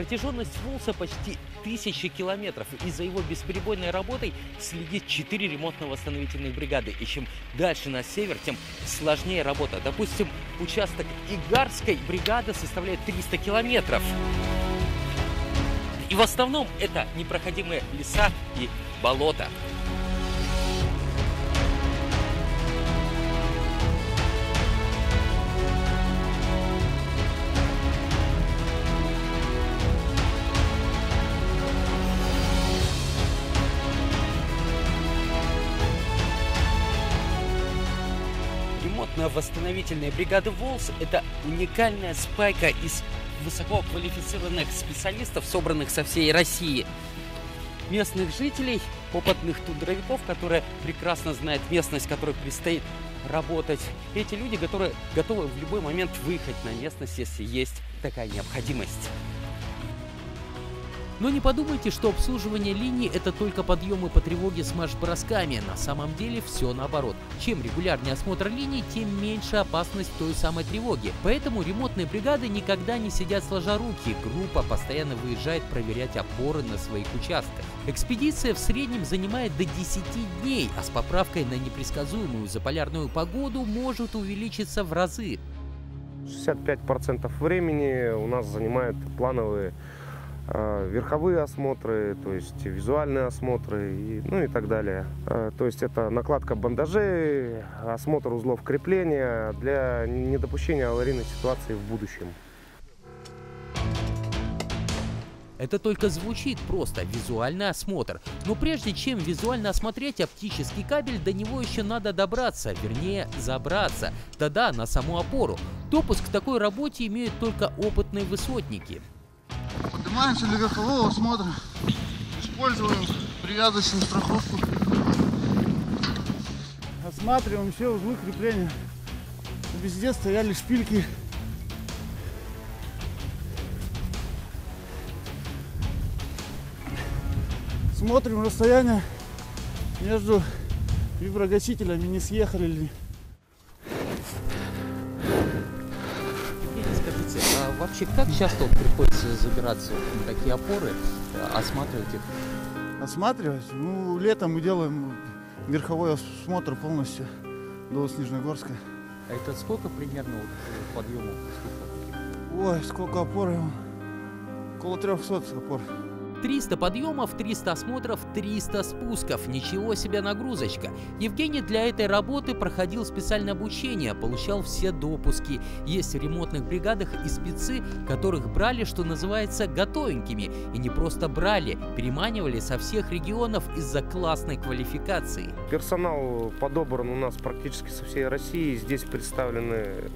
Протяженность Волса почти тысячи километров, и за его бесперебойной работой следит 4 ремонтно-восстановительных бригады. И чем дальше на север, тем сложнее работа. Допустим, участок Игарской бригады составляет 300 километров. И в основном это непроходимые леса и болота. Ремонтно-восстановительная бригада «Волс» — это уникальная спайка из высококвалифицированных специалистов, собранных со всей России. Местных жителей, опытных тундровиков, которые прекрасно знают местность, которой предстоит работать. Эти люди, которые готовы в любой момент выехать на местность, если есть такая необходимость. Но не подумайте, что обслуживание линий – это только подъемы по тревоге с марш-бросками. На самом деле все наоборот. Чем регулярнее осмотр линий, тем меньше опасность той самой тревоги. Поэтому ремонтные бригады никогда не сидят сложа руки. Группа постоянно выезжает проверять опоры на своих участках. Экспедиция в среднем занимает до 10 дней, а с поправкой на непредсказуемую заполярную погоду может увеличиться в разы. 65% времени у нас занимают плановые верховые осмотры, то есть визуальные осмотры, и, ну и так далее. Э, то есть это накладка бандажей, осмотр узлов крепления для недопущения аварийной ситуации в будущем. Это только звучит просто, визуальный осмотр. Но прежде чем визуально осмотреть оптический кабель, до него еще надо добраться, вернее забраться. Да-да, на саму опору. Допуск к такой работе имеют только опытные высотники. Поднимаемся для верхового осмотра. Используем привязочную страховку. Осматриваем все узлы крепления. Везде стояли шпильки. Смотрим расстояние между виброгасителями, не съехали ли. Вообще как часто вот приходится забираться на такие опоры, э, осматривать их? Осматривать? Ну, летом мы делаем верховой осмотр полностью до Снежногорска. А это сколько примерно вот подъемов? Ой, сколько опор? Около 300 опор. 300 подъемов, 300 осмотров, 300 спусков. Ничего себе нагрузочка. Евгений для этой работы проходил специальное обучение, получал все допуски. Есть в ремонтных бригадах и спецы, которых брали, что называется, готовенькими. И не просто брали, переманивали со всех регионов из-за классной квалификации. Персонал подобран у нас практически со всей России. Здесь представлены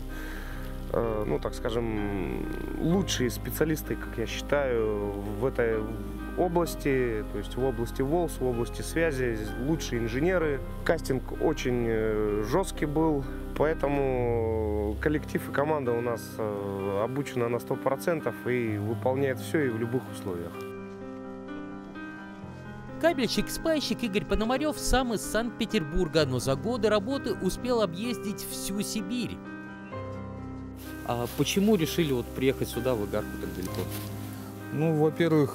ну, так скажем, лучшие специалисты, как я считаю, в этой области, то есть в области ВОЛС, в области связи, лучшие инженеры. Кастинг очень э, жесткий был, поэтому коллектив и команда у нас э, обучена на 100% и выполняет все и в любых условиях. Кабельщик-спайщик Игорь Пономарев сам из Санкт-Петербурга, но за годы работы успел объездить всю Сибирь. А почему решили вот приехать сюда, в Игарку, так далеко? Ну, во-первых,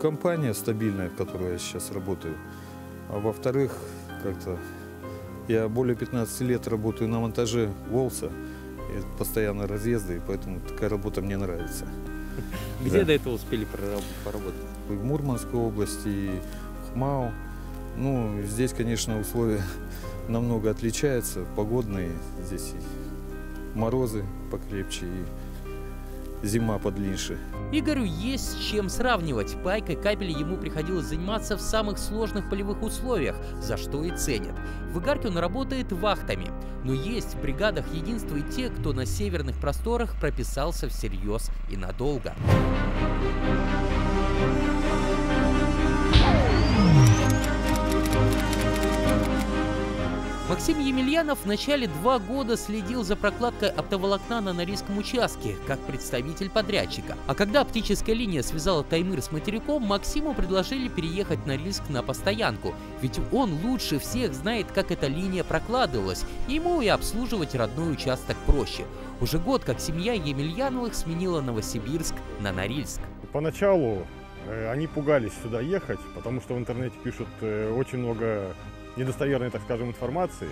компания стабильная, в которой я сейчас работаю. А во-вторых, как-то я более 15 лет работаю на монтаже Волса. И постоянно разъезды, и поэтому такая работа мне нравится. Где да. до этого успели поработать? В Мурманской области, Хмау. Ну, здесь, конечно, условия намного отличаются. Погодные здесь морозы покрепче и зима подлиннее. Игорю есть с чем сравнивать. Пайкой капели ему приходилось заниматься в самых сложных полевых условиях, за что и ценят. В Игарке он работает вахтами. Но есть в бригадах единства и те, кто на северных просторах прописался всерьез и надолго. Максим Емельянов в начале два года следил за прокладкой оптоволокна на Норильском участке, как представитель подрядчика. А когда оптическая линия связала Таймыр с материком, Максиму предложили переехать на Норильск на постоянку, ведь он лучше всех знает, как эта линия прокладывалась, ему и обслуживать родной участок проще. Уже год, как семья Емельяновых сменила Новосибирск на Норильск. Поначалу э, они пугались сюда ехать, потому что в интернете пишут э, очень много недостоверной, так скажем, информации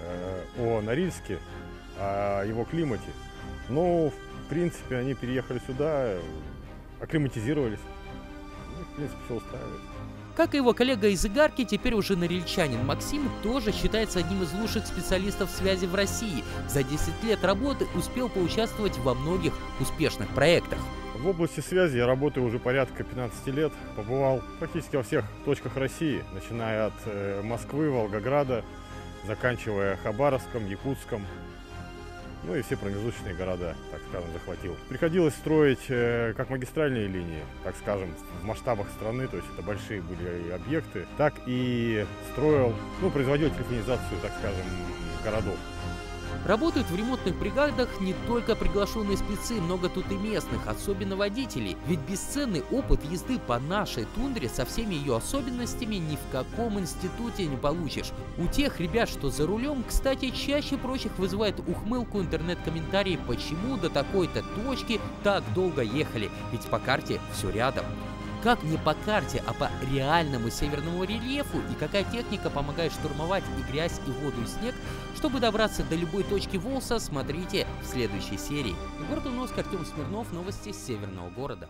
э, о Норильске, о его климате. Но, в принципе, они переехали сюда, акклиматизировались. Ну, в принципе, все устраивает. Как и его коллега из Игарки, теперь уже норильчанин Максим тоже считается одним из лучших специалистов связи в России. За 10 лет работы успел поучаствовать во многих успешных проектах. В области связи я работаю уже порядка 15 лет. Побывал практически во всех точках России, начиная от э, Москвы, Волгограда, заканчивая Хабаровском, Якутском, ну и все промежуточные города, так скажем, захватил. Приходилось строить э, как магистральные линии, так скажем, в масштабах страны, то есть это большие были объекты, так и строил, ну, производил телефонизацию, так скажем, городов. Работают в ремонтных бригадах не только приглашенные спецы, много тут и местных, особенно водителей. Ведь бесценный опыт езды по нашей тундре со всеми ее особенностями ни в каком институте не получишь. У тех ребят, что за рулем, кстати, чаще прочих вызывает ухмылку интернет-комментарии, почему до такой-то точки так долго ехали, ведь по карте все рядом. Как не по карте, а по реальному северному рельефу и какая техника помогает штурмовать и грязь, и воду, и снег, чтобы добраться до любой точки Волса, смотрите в следующей серии. Егор Туноск, Артем Смирнов, новости Северного города.